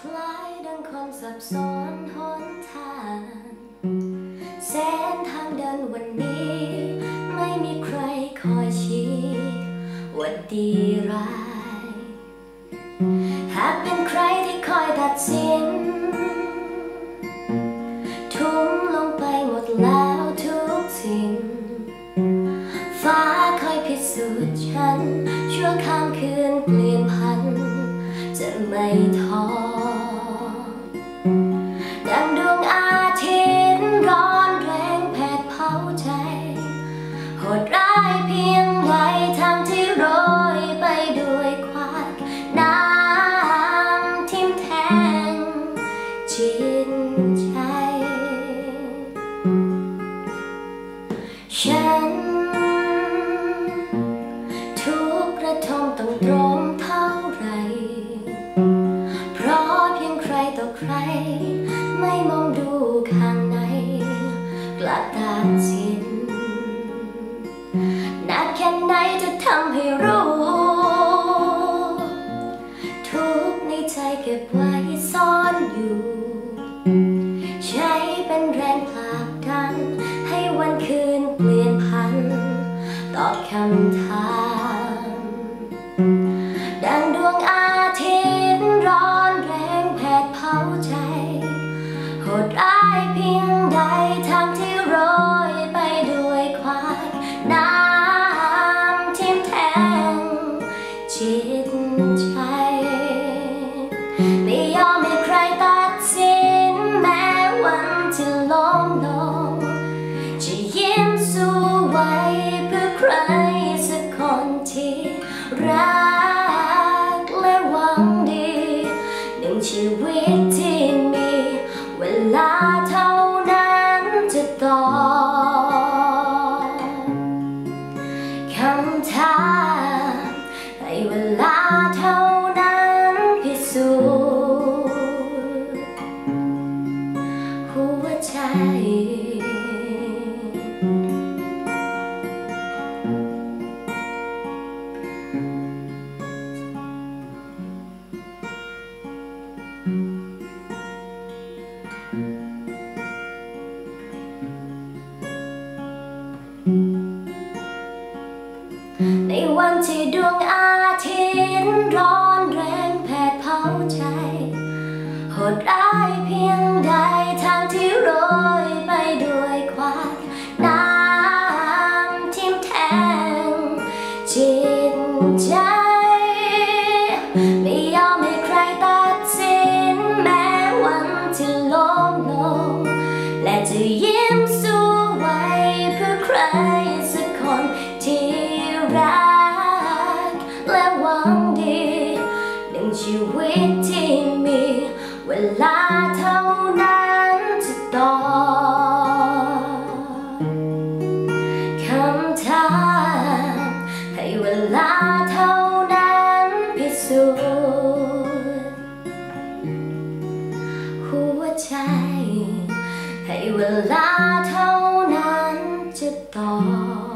คล้ายดังคนสับสนหนทาง เส้นทางเดินวันนี้ ไม่มีใครคอยชี้ว่าดีร้าย ต่อใคร ไม่มองดูข้างใน กลับตัดสินนานแค่ไหนจะทำให้รู้ ทุกในใจเก็บไว้ซ่อนอยู่ ใช้เป็นแรงผลักดัน ให้วันคืนเปลี่ยนพัน ตอบคำถาม น้ำทิ่มแทงจิตใจ ไม่ยอมให้ใครตัดสินแม้วันที่ล้มลงจะยิ้มสู้ไว้เพื่อใครสักคนที่รักและหวังดีหนึ่งชีวิต ในวันที่ดวงอาทิตย์ร้อนแรงแผดเผาใจโหดร้ายเพียงใดทางที่โรยไปด้วยควากน้ำทิ่มแทงจิตใจ ไม่ยอมให้ใครตัดสินแม้วันที่ล้มลงและจะยิ้ม ว้เพื่อใครสักคนที่รัก และหวังดีหนึ่งชีวิตที่มี เวลาเท่านั้นจะตอบคำถามให้เวลาเท่านั้นพิสูจน์หัวใจ ให้เวลาเท่า 到。